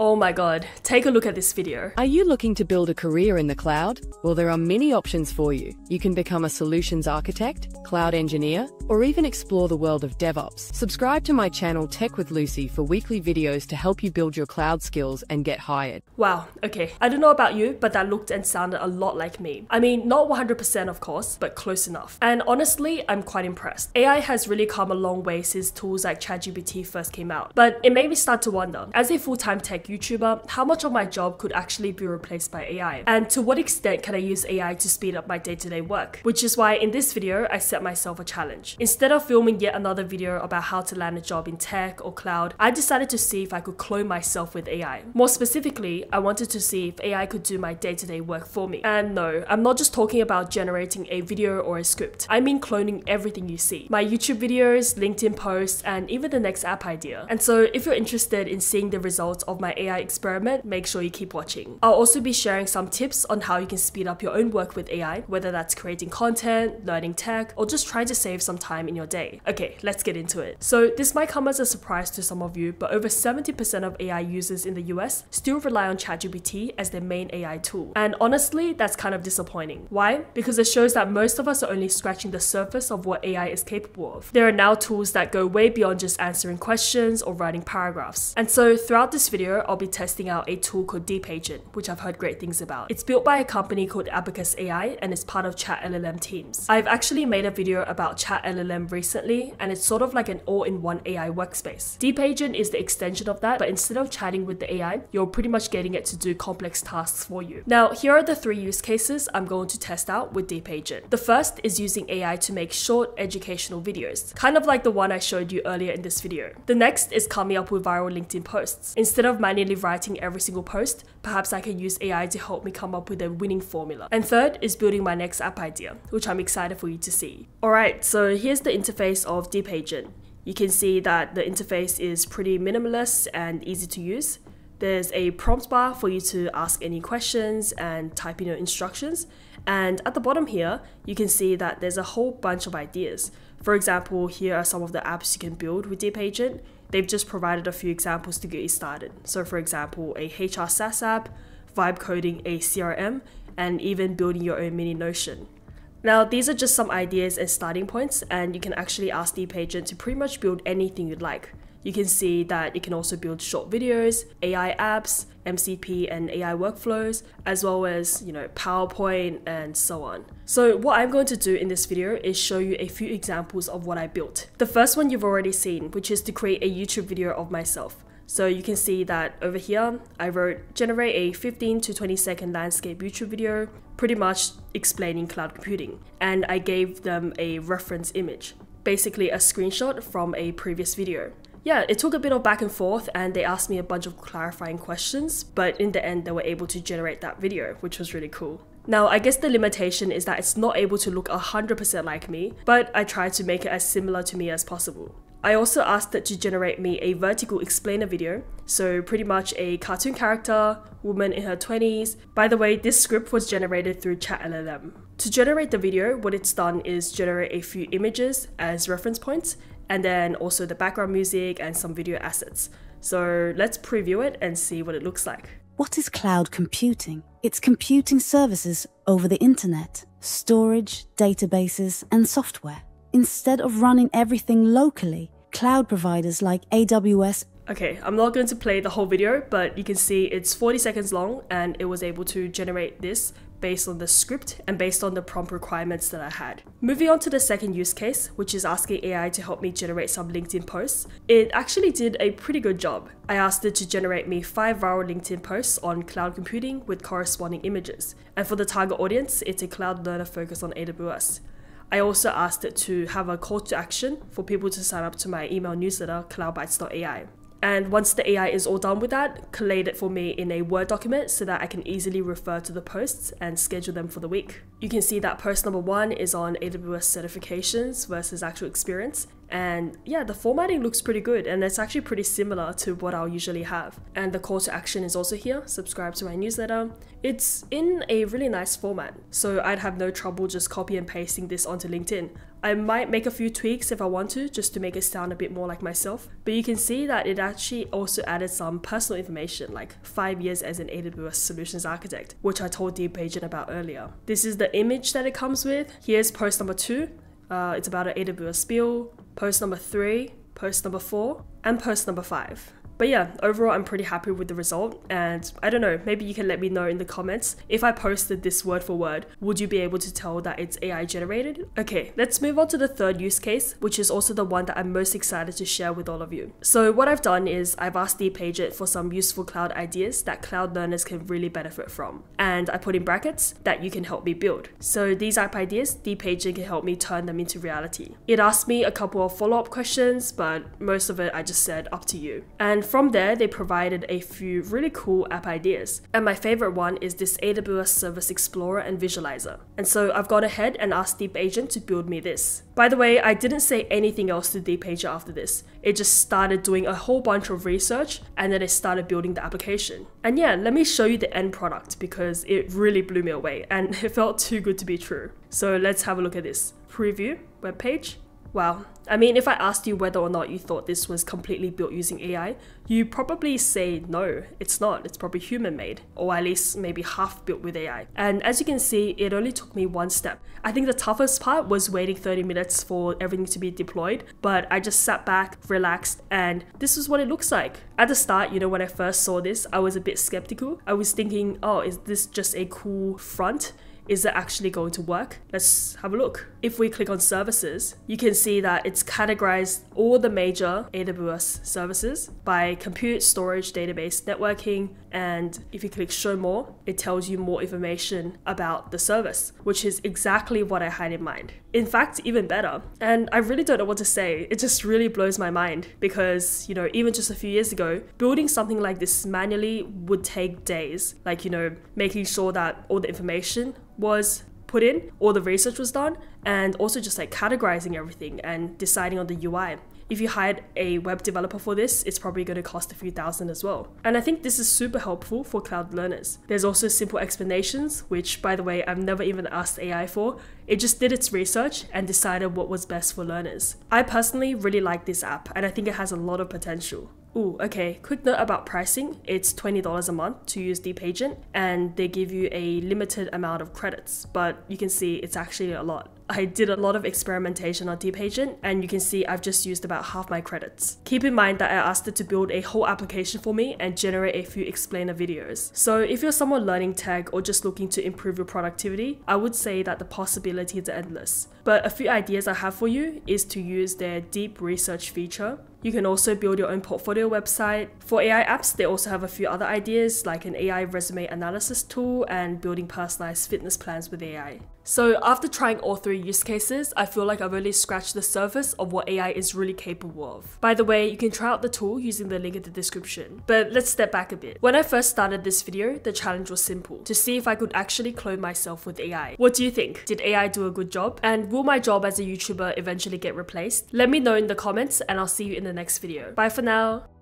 Oh my god, take a look at this video. Are you looking to build a career in the cloud? Well, there are many options for you. You can become a solutions architect, cloud engineer, or even explore the world of DevOps. Subscribe to my channel Tech with Lucy for weekly videos to help you build your cloud skills and get hired. Wow, okay. I don't know about you, but that looked and sounded a lot like me. I mean, not 100% of course, but close enough. And honestly, I'm quite impressed. AI has really come a long way since tools like ChatGPT first came out. But it made me start to wonder, as a full-time tech YouTuber, how much of my job could actually be replaced by AI? And to what extent can I use AI to speed up my day-to-day work? Which is why in this video, I set myself a challenge. Instead of filming yet another video about how to land a job in tech or cloud, I decided to see if I could clone myself with AI. More specifically, I wanted to see if AI could do my day-to-day work for me. And no, I'm not just talking about generating a video or a script. I mean cloning everything you see. My YouTube videos, LinkedIn posts, and even the next app idea. And so if you're interested in seeing the results of my AI experiment, make sure you keep watching. I'll also be sharing some tips on how you can speed up your own work with AI, whether that's creating content, learning tech, or just trying to save some time in your day. Okay, let's get into it. So this might come as a surprise to some of you, but over 70% of AI users in the US still rely on ChatGPT as their main AI tool. And honestly, that's kind of disappointing. Why? Because it shows that most of us are only scratching the surface of what AI is capable of. There are now tools that go way beyond just answering questions or writing paragraphs. And so throughout this video, I'll be testing out a tool called DeepAgent, which I've heard great things about. It's built by a company called Abacus AI and is part of Chat LLM teams. I've actually made a video about Chat LLM recently, and it's sort of like an all-in-one AI workspace. DeepAgent is the extension of that, but instead of chatting with the AI, you're pretty much getting it to do complex tasks for you. Now, here are the three use cases I'm going to test out with DeepAgent. The first is using AI to make short educational videos, kind of like the one I showed you earlier in this video. The next is coming up with viral LinkedIn posts. Instead of manually writing every single post, perhaps I can use AI to help me come up with a winning formula. And third is building my next app idea, which I'm excited for you to see. Alright, so here's the interface of DeepAgent. You can see that the interface is pretty minimalist and easy to use. There's a prompt bar for you to ask any questions and type in your instructions. And at the bottom here, you can see that there's a whole bunch of ideas. For example, here are some of the apps you can build with DeepAgent. They've just provided a few examples to get you started. So for example, a HR SaaS app, vibe coding a CRM, and even building your own mini Notion. Now, these are just some ideas and starting points, and you can actually ask DeepAgent to pretty much build anything you'd like. You can see that it can also build short videos, AI apps, MCP and AI workflows, as well as, you know, PowerPoint and so on. So what I'm going to do in this video is show you a few examples of what I built. The first one you've already seen, which is to create a YouTube video of myself. So you can see that over here, I wrote generate a 15 to 20 second landscape YouTube video, pretty much explaining cloud computing. And I gave them a reference image, basically a screenshot from a previous video yeah, it took a bit of back and forth and they asked me a bunch of clarifying questions, but in the end, they were able to generate that video, which was really cool. Now, I guess the limitation is that it's not able to look 100% like me, but I tried to make it as similar to me as possible. I also asked it to generate me a vertical explainer video, so pretty much a cartoon character, woman in her 20s. By the way, this script was generated through ChatLLM. To generate the video, what it's done is generate a few images as reference points and then also the background music and some video assets. So let's preview it and see what it looks like. What is cloud computing? It's computing services over the internet, storage, databases, and software. Instead of running everything locally, cloud providers like AWS Okay, I'm not going to play the whole video, but you can see it's 40 seconds long and it was able to generate this based on the script and based on the prompt requirements that I had. Moving on to the second use case, which is asking AI to help me generate some LinkedIn posts, it actually did a pretty good job. I asked it to generate me 5 viral LinkedIn posts on cloud computing with corresponding images. And for the target audience, it's a cloud learner focused on AWS. I also asked it to have a call to action for people to sign up to my email newsletter, cloudbytes.ai. And once the AI is all done with that, collate it for me in a Word document so that I can easily refer to the posts and schedule them for the week. You can see that post number one is on AWS certifications versus actual experience. And yeah, the formatting looks pretty good and it's actually pretty similar to what I'll usually have. And the call to action is also here subscribe to my newsletter. It's in a really nice format, so I'd have no trouble just copy and pasting this onto LinkedIn. I might make a few tweaks if I want to, just to make it sound a bit more like myself. But you can see that it actually also added some personal information, like five years as an AWS solutions architect, which I told Deep Agent about earlier. This is the image that it comes with. Here's post number two. Uh, it's about an AWS spiel. Post number three, post number four, and post number five. But yeah, overall, I'm pretty happy with the result. And I don't know, maybe you can let me know in the comments if I posted this word for word, would you be able to tell that it's AI generated? Okay, let's move on to the third use case, which is also the one that I'm most excited to share with all of you. So, what I've done is I've asked DeepAgent for some useful cloud ideas that cloud learners can really benefit from. And I put in brackets that you can help me build. So, these app ideas, DeepAgent can help me turn them into reality. It asked me a couple of follow up questions, but most of it I just said up to you. And from there, they provided a few really cool app ideas. And my favorite one is this AWS Service Explorer and Visualizer. And so I've gone ahead and asked DeepAgent to build me this. By the way, I didn't say anything else to DeepAgent after this. It just started doing a whole bunch of research and then it started building the application. And yeah, let me show you the end product because it really blew me away and it felt too good to be true. So let's have a look at this. Preview, web page, Wow. I mean, if I asked you whether or not you thought this was completely built using AI, you probably say no, it's not. It's probably human made, or at least maybe half built with AI. And as you can see, it only took me one step. I think the toughest part was waiting 30 minutes for everything to be deployed, but I just sat back, relaxed, and this is what it looks like. At the start, you know, when I first saw this, I was a bit skeptical. I was thinking, oh, is this just a cool front? Is it actually going to work? Let's have a look. If we click on services, you can see that it's categorized all the major AWS services by compute, storage, database, networking, and if you click show more, it tells you more information about the service, which is exactly what I had in mind. In fact, even better. And I really don't know what to say. It just really blows my mind because, you know, even just a few years ago, building something like this manually would take days. Like, you know, making sure that all the information was put in, all the research was done, and also just like categorizing everything and deciding on the UI if you hired a web developer for this, it's probably going to cost a few thousand as well. And I think this is super helpful for cloud learners. There's also simple explanations, which by the way, I've never even asked AI for. It just did its research and decided what was best for learners. I personally really like this app and I think it has a lot of potential. Ooh, okay. Quick note about pricing. It's $20 a month to use DeepAgent, and they give you a limited amount of credits, but you can see it's actually a lot. I did a lot of experimentation on DeepAgent, and you can see I've just used about half my credits. Keep in mind that I asked it to build a whole application for me and generate a few explainer videos. So if you're someone learning tech or just looking to improve your productivity, I would say that the possibilities are endless. But a few ideas I have for you is to use their deep research feature you can also build your own portfolio website. For AI apps, they also have a few other ideas like an AI resume analysis tool and building personalized fitness plans with AI. So after trying all three use cases, I feel like I've only scratched the surface of what AI is really capable of. By the way, you can try out the tool using the link in the description. But let's step back a bit. When I first started this video, the challenge was simple, to see if I could actually clone myself with AI. What do you think? Did AI do a good job? And will my job as a YouTuber eventually get replaced? Let me know in the comments and I'll see you in the next video. Bye for now!